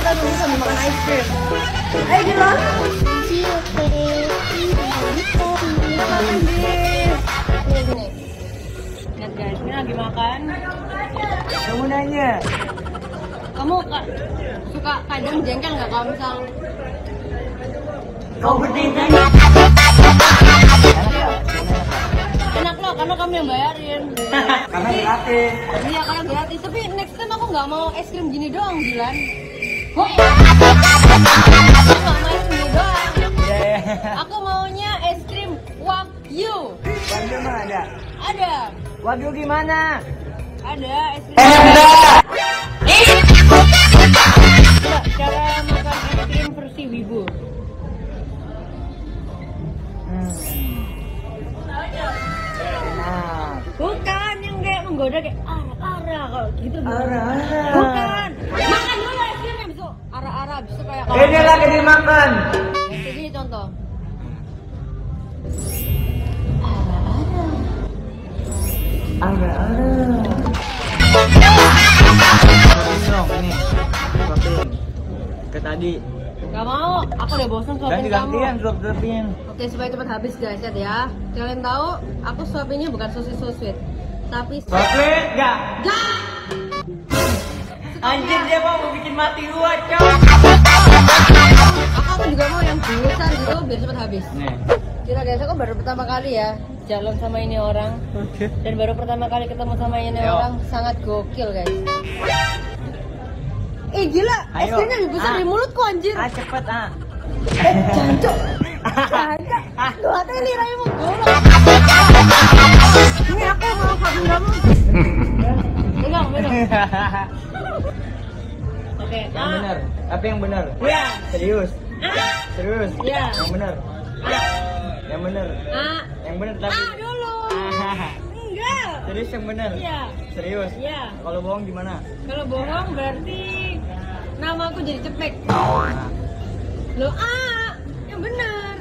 kita nunggu sambil makan ice cream. Ayo Dilan. Kita makan. Lihat guys, ini lagi makan. Kamu nanya. Kamu ka- suka kadang jengkel nggak kalau misal Kau bertindak. enak lo karena kamu yang bayarin. Karena gratis. Iya karena gratis. Tapi next time aku nggak mau es krim gini doang, Dilan. Aku nggak gini doang. Aku maunya es krim wagyu. Wagyu mah ada. Ada, Wagyu gimana? ada es krim. Coba cara makan es krim versi Wibu. Hmm. Nah, Bukan yang kayak menggoda kayak ara-ara kalau gitu. Ara-ara. Bukan. Makan dulu es krimnya besok ara-ara kayak ini lagi dimakan. Jadi contoh. Ada, ada. Dong, ini. Suapin. Ke tadi. Gak mau, aku udah bosan Dan suapin kamu. gantian suap-suapin. Oke, supaya cepat habis guys, lihat ya. Kalian tahu, aku suapinnya bukan sosis so sweet, tapi Suapin, enggak. Gak! Anjir dia mau bikin mati gua, cok. Gitu biar cepat habis. Nih. Kira guys, aku baru pertama kali ya jalan sama ini orang Oke. dan baru pertama kali ketemu sama ini Ayo. orang sangat gokil guys. Eh gila, es Ayo. krimnya lebih besar Ah. dari mulutku anjir. Ah, cepet ah. Eh, jancok. Jancok. Dua hati ini raimu golok. Ini aku mau habis kamu. Pegang, pegang. Oke, yang ah. benar. Tapi yang benar. Iya. Serius. Ah. Serius. Iya. Yang benar. Ah. Yang benar. Ah. Yang benar tapi. Ah, dulu. Enggak. Serius yang benar. Iya. Serius. Iya. Kalau bohong gimana? Kalau bohong berarti nama aku jadi cepek. Lo ah, yang benar.